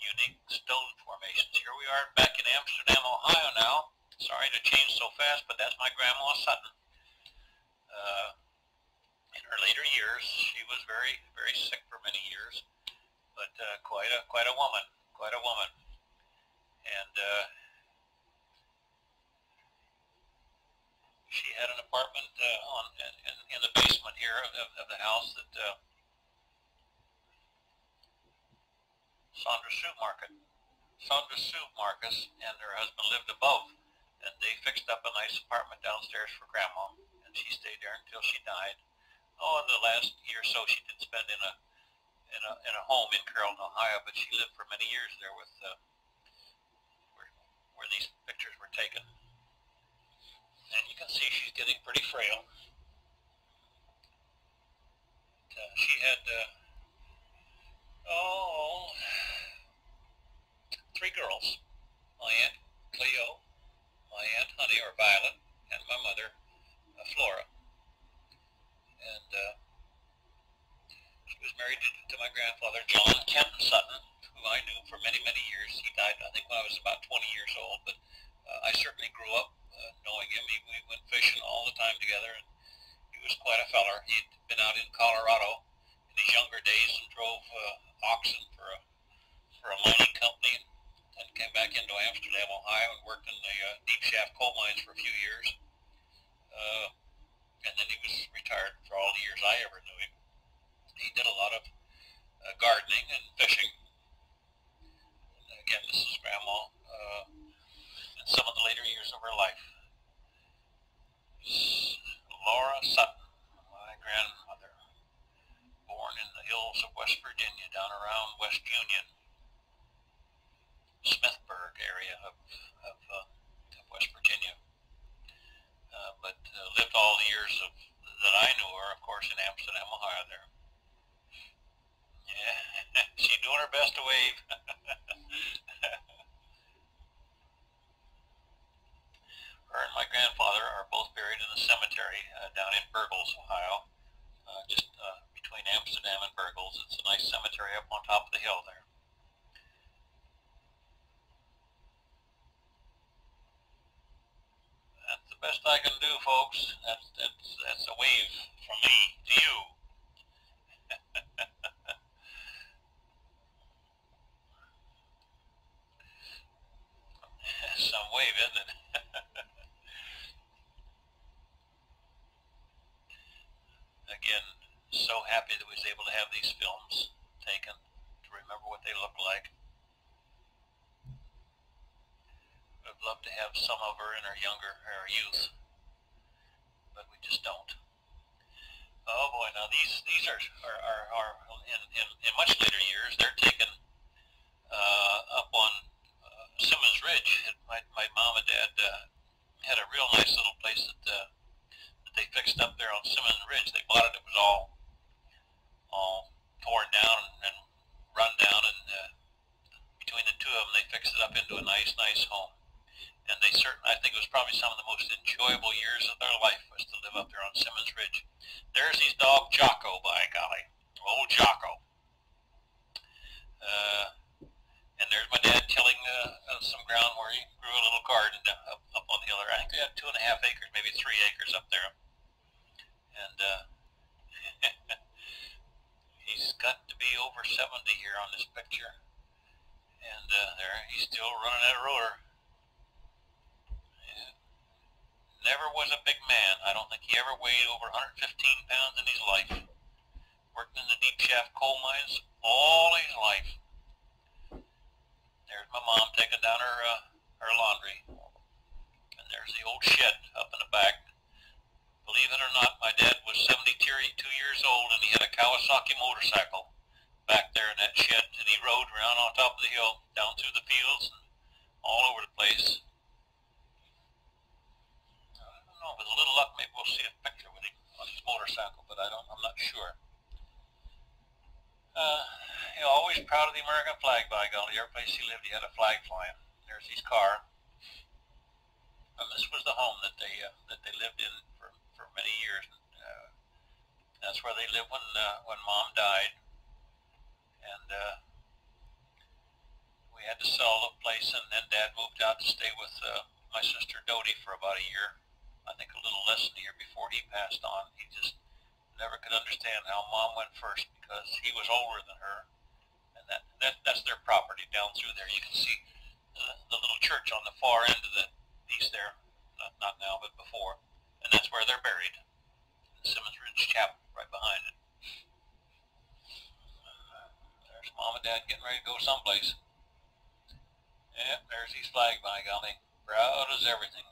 Speaker 1: unique stone formations. Here we are back in Amsterdam, Ohio now. Sorry to change so fast, but that's my grandma Sutton. Uh, in her later years, she was very, very sick for many years, but uh, quite a quite a woman, quite a woman, and. Uh, she had an apartment uh, on in, in the basement here of, of the house that uh, Sandra Sue Market. Sandra Sue Marcus and her husband lived above, and they fixed up a nice apartment downstairs for Grandma, and she stayed there until she died. Oh, in the last year or so, she did spend in a in a in a home in Carrollton, Ohio, but she lived for many years there with uh, where where these pictures were taken and you can see she's getting pretty frail. Uh, she had, uh, oh, three girls. My Aunt Cleo, my Aunt Honey, or Violet, and my mother, uh, Flora. And uh, she was married to, to my grandfather, John Kenton Sutton, who I knew for many, many years. He died, I think, when I was about 20 years old, but uh, I certainly grew up uh, knowing him. He, we went fishing all the time together, and he was quite a feller. He'd been out in Colorado in his younger days and drove uh, oxen for a for a mining company, and, and came back into Amsterdam, Ohio, and worked in the uh, deep shaft coal mines for a few years. Uh, and then he was retired for all the years I ever knew. He did a lot of uh, gardening and fishing. And again, this is Grandma. Uh, some of the later years of her life. Laura Sutton, my grandmother, born in the hills of West Virginia, down around West Union, Smithburg area of, of, uh, of West Virginia, uh, but uh, lived all the years of, that I knew her, of course, in Amsterdam, Ohio there. She's doing her best to wave. her and my grandfather are both buried in the cemetery uh, down in Bergholz, Ohio, uh, just uh, between Amsterdam and Bergholz. It's a nice cemetery up on top of the hill there. That's the best I can do, folks. That's, that's, that's a wave from me to you. some wave, isn't it? Again, so happy that we was able to have these films taken to remember what they look like. Would love to have some of her in her younger her youth, but we just don't. Oh boy, now these these are are, are, are in, in, in much later years. They're taken uh, up on Simmons Ridge. My my mom and dad uh, had a real nice little place that uh, that they fixed up there on Simmons Ridge. They bought it. It was all all torn down and, and run down, and uh, between the two of them, they fixed it up into a nice nice home. And they certainly, I think it was probably some of the most enjoyable years of their life was to live up there on Simmons Ridge. There's his dog Jocko, by golly, old Jocko. Uh, and there's my dad tilling uh, some ground where he grew a little garden up, up on the other. I think they had two and a half acres, maybe three acres up there. And uh, he's got to be over 70 here on this picture. And uh, there, he's still running that rotor. never was a big man. I don't think he ever weighed over 115 pounds in his life. Worked in the deep shaft coal mines all his life. There's my mom taking down her uh, her laundry. And there's the old shed up in the back. Believe it or not, my dad was 72 years old and he had a Kawasaki motorcycle back there in that shed and he rode around on top of the hill, down through the fields, and all over the place. I don't know, with a little luck, maybe we'll see a picture with him on his motorcycle, but I don't, I'm not sure. Uh, you know, always proud of the American flag, by golly. Every place he lived, he had a flag flying. There's his car. And this was the home that they uh, that they lived in for, for many years. Uh, that's where they lived when uh, when Mom died, and uh, we had to sell the place, and then Dad moved out to stay with uh, my sister Dodie for about a year. I think a little less than a year before he passed on. He just never could understand how mom went first because he was older than her. And that, that that's their property down through there. You can see the, the little church on the far end of the piece there. Not, not now, but before. And that's where they're buried. The Simmons Ridge Chapel right behind it. There's mom and dad getting ready to go someplace. Yeah, there's his flag, by golly. Proud as everything.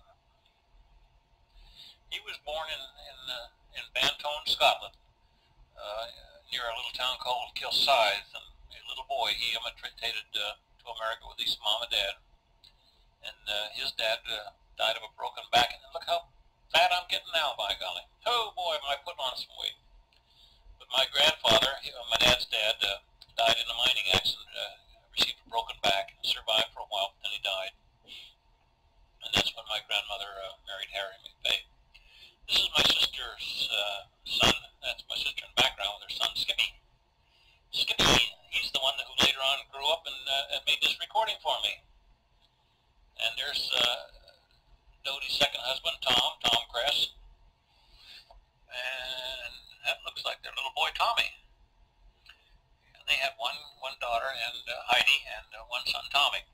Speaker 1: He was born in in, uh, in Banton, Scotland, uh, near a little town called Kilsyth. And a little boy, he immigrated uh, to America with his mom and dad. And uh, his dad uh, died of a broken back. And look how fat I'm getting now, by golly. Oh boy, am I putting on some weight. But my grandfather, he, uh, my dad's dad, uh, died in a mining accident, uh, received a broken back, survived for a while, then he died. And that's when my grandmother uh, married Harry McVeigh. This is my sister's uh, son. That's my sister in the background with her son, Skippy. Skippy, he's the one who later on grew up and, uh, and made this recording for me. And there's uh, Dodie's second husband, Tom, Tom Kress. And that looks like their little boy, Tommy. And they had one, one daughter, and uh, Heidi, and uh, one son, Tommy.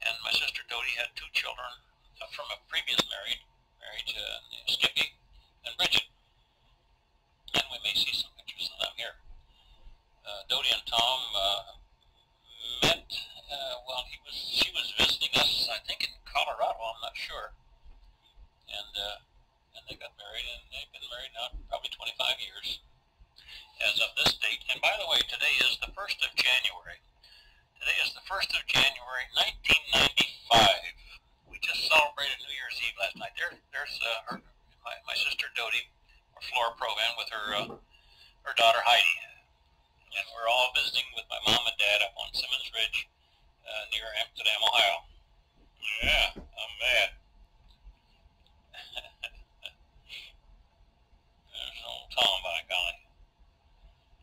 Speaker 1: And my sister Dodie had two children from a previous married marriage, uh, Skippy and Bridget. And we may see some pictures of them here. Uh, Dodie and Tom uh, met, uh, well, he was, she was visiting us, I think, in Colorado, I'm not sure. And, uh, and they got married, and they've been married now probably 25 years as of this date. And by the way, today is the 1st of January. Today is the 1st of January, 1995. We just celebrated New Year's Eve last night. There, there's uh, her my, my sister Dodie, or Flora Provan, with her uh, her daughter Heidi, and we're all visiting with my mom and dad up on Simmons Ridge uh, near Amsterdam, Ohio. Yeah, I'm mad. There's old Tom, by golly.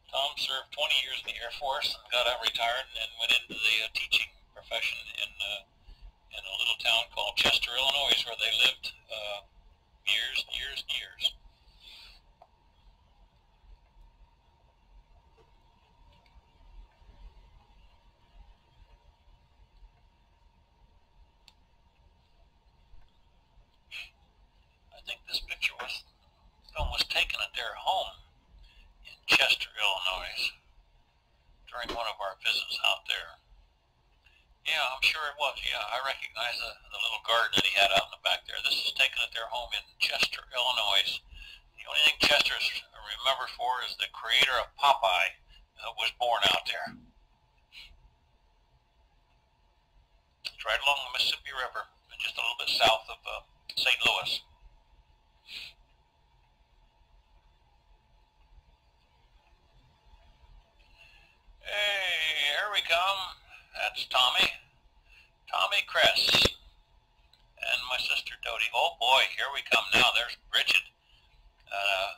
Speaker 1: Tom served 20 years in the Air Force and got out retired and then went into the uh, teaching profession in uh, in a little town called Chester, Illinois, where they lived uh, years, years, years. I think this picture was film was taken at their home in Chester, Illinois during one of our visits out there. Yeah, I'm sure it was. Yeah, I recognize the, the little garden that he had out in the back there. This is taken at their home in Chester, Illinois. The only thing Chester's remembered for is the creator of Popeye uh, was born out there. It's right along the Mississippi River, just a little bit south of uh, St. Louis. Hey, here we come. That's Tommy. Tommy Kress. And my sister Dodie. Oh boy, here we come now. There's Bridget. Uh,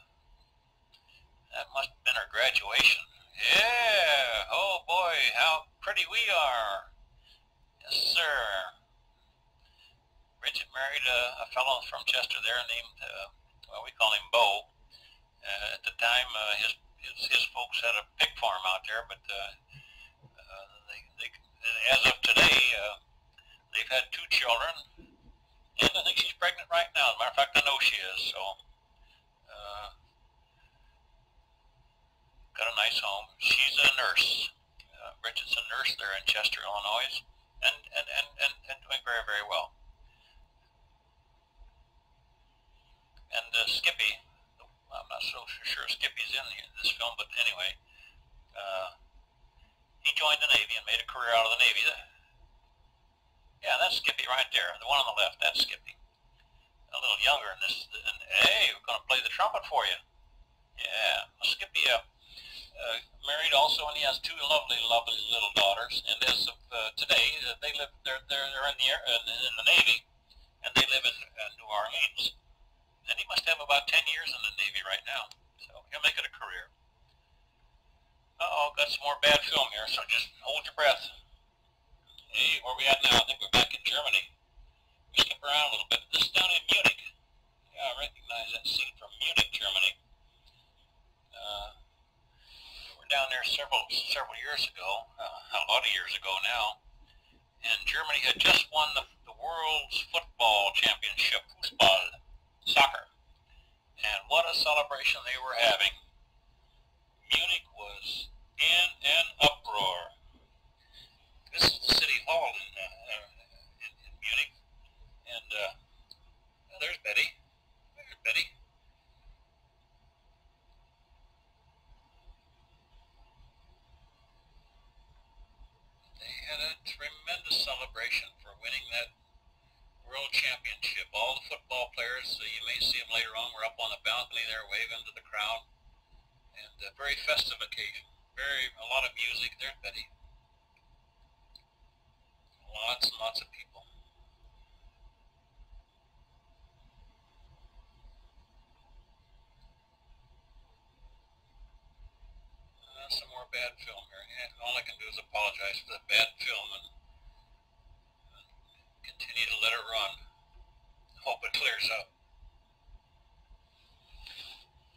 Speaker 1: that must have been her graduation. Yeah. Oh boy, how pretty we are. Yes, sir. Bridget married a, a fellow from Chester there named, uh, well, we call him Bo. Uh, at the time, uh, his, his his folks had a pig farm out there, but uh, as of today, uh, they've had two children, and I think she's pregnant right now. As a matter of fact, I know she is. So, uh, got a nice home. She's a nurse. Uh, Bridget's a nurse there in Chester, Illinois and, and, and, and, and doing very, very well. And uh, Skippy, I'm not so sure Skippy's in this film, but anyway, uh, he joined the Navy and made a career out of the Navy. Yeah, that's Skippy right there. The one on the left, that's Skippy. A little younger in this. And, hey, we're going to play the trumpet for you. Yeah, Skippy uh, uh, married also, and he has two lovely, lovely little daughters. And as of uh, today, uh, they live they're they're, they're in the air, uh, in the Navy, and they live in uh, New Orleans. And he must have about ten years in the Navy right now, so he'll make it a career. Uh oh, got some more bad film here, so just hold your breath. Hey, where we at now? I think we're back in Germany. We skip around a little bit. This is down in Munich. Yeah, I recognize that scene from Munich, Germany. Uh, we were down there several several years ago, uh, a lot of years ago now, and Germany had just won the, the world's football championship, football, soccer, and what a celebration they were having. Munich was in an uproar. This is the city hall in, uh, in, in Munich, and uh, there's Betty. There's Betty. They had a tremendous celebration for winning that world championship. All the football players, so you may see them later on, were up on the balcony there waving to the crowd. And a very festive occasion. Very, a lot of music there, Betty. Lots and lots of people. Uh, some more bad film here. And all I can do is apologize for the bad film and, and continue to let it run. Hope it clears up.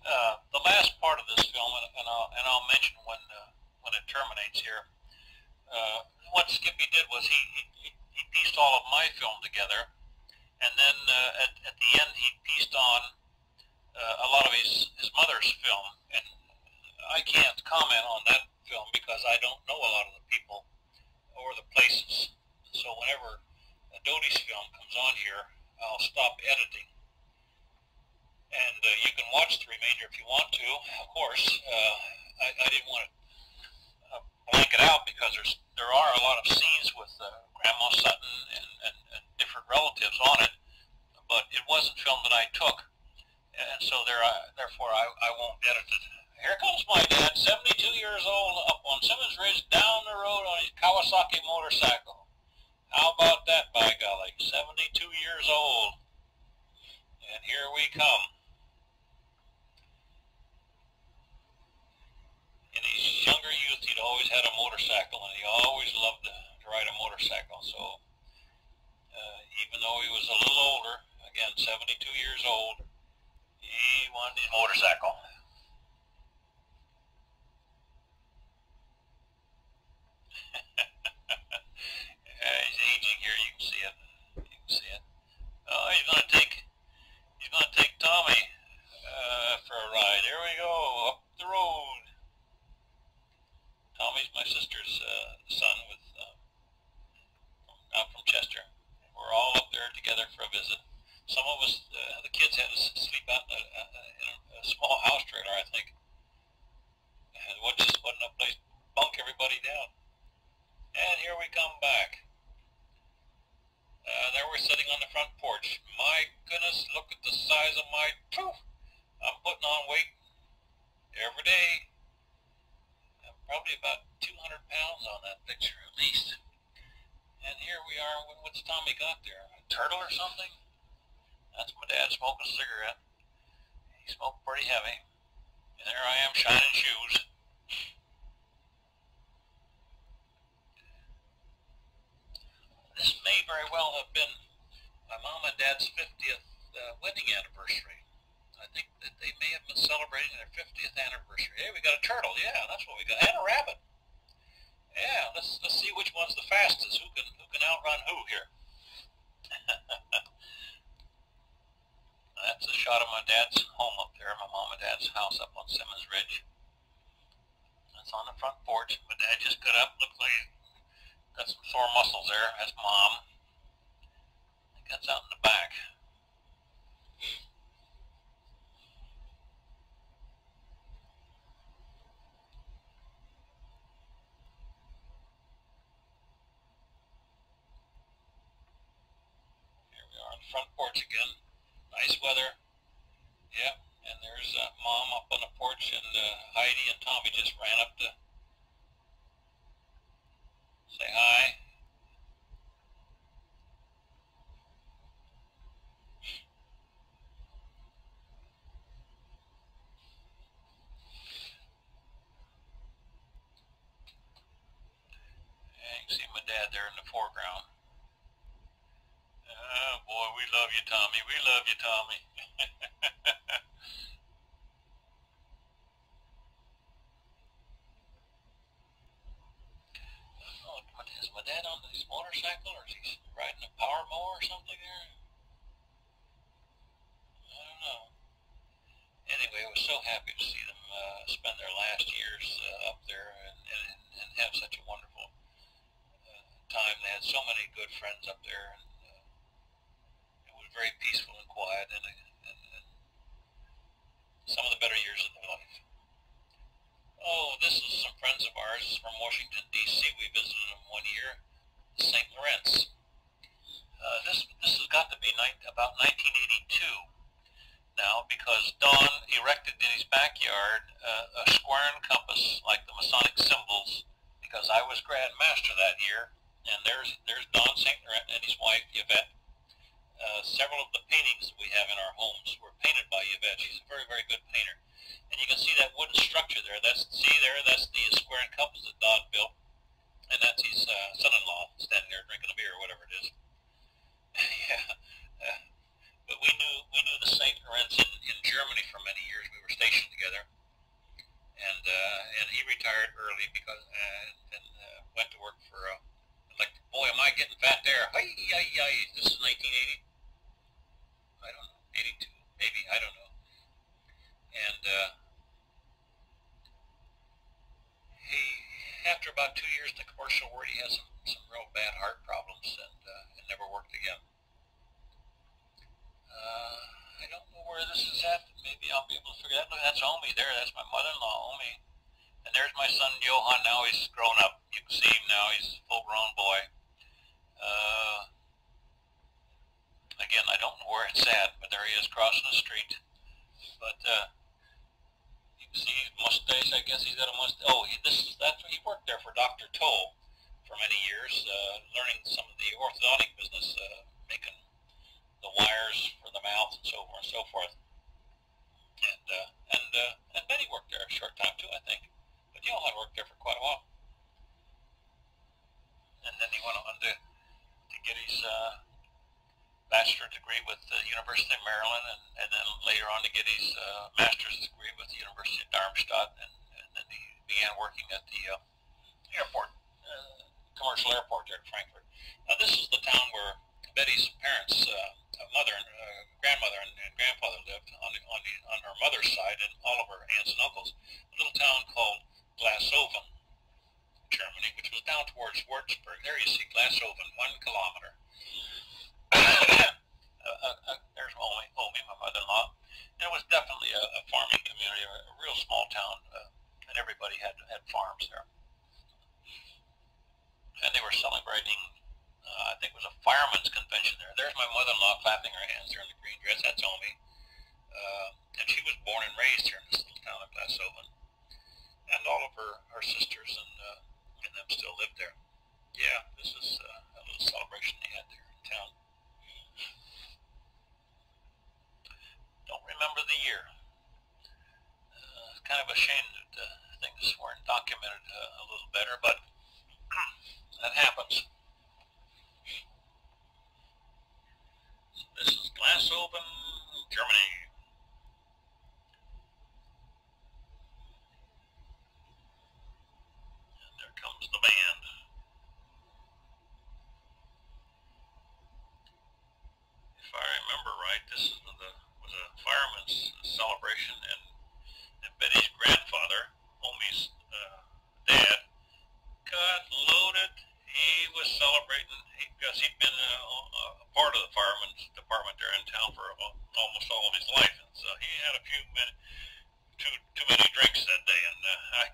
Speaker 1: Uh, the last part of this film, and, and, I'll, and I'll mention when uh, when it terminates here. Uh, what Skippy did was he, he, he pieced all of my film together, and then uh, at, at the end he pieced on uh, a lot of his, his mother's film, and I can't comment on that film because I don't know a lot of the people or the places. So whenever Dodie's film comes on here, I'll stop editing. And uh, you can watch the remainder if you want to. Of course, uh, I, I didn't want to uh, blank it out because there's there are a lot of scenes with uh, Grandma Sutton and, and, and different relatives on it, but it wasn't film that I took, and so there, I, therefore I, I won't edit it here comes my dad, 72 years old, up on Simmons Ridge, down the road on his Kawasaki motorcycle. How about that, by golly? 72 years old. And here we come. In his younger youth, he'd always had a motorcycle, and he always loved to, to ride a motorcycle. So uh, even though he was a little older, again, 72 years old, he wanted his motorcycle. yeah, he's aging here. You can see it. You can see it. Oh, he's gonna take. sleep out in a, a, a, small house trailer, I think,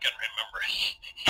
Speaker 1: Can remember.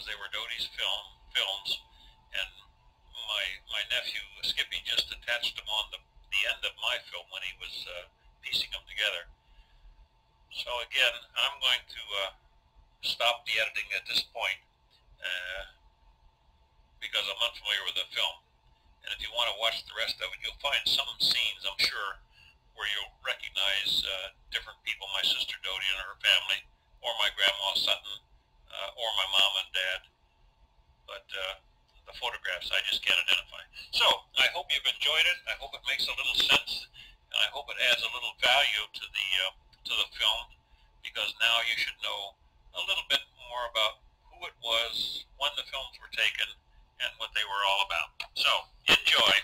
Speaker 1: because they were Dodie's film films, and my my nephew Skippy just attached them on the, the end of my film when he was uh, piecing them together. So again, I'm going to uh, stop the editing at this point uh, because I'm unfamiliar with the film. And if you want to watch the rest of it, you'll find some scenes, I'm sure, where you'll recognize uh, different people, my sister Dodie and her family, or my grandma Sutton, uh, or my mom and dad. But uh, the photographs I just can't identify. So I hope you've enjoyed it. I hope it makes a little sense, and I hope it adds a little value to the uh, to the film, because now you should know a little bit more about who it was, when the films were taken, and what they were all about. So enjoy.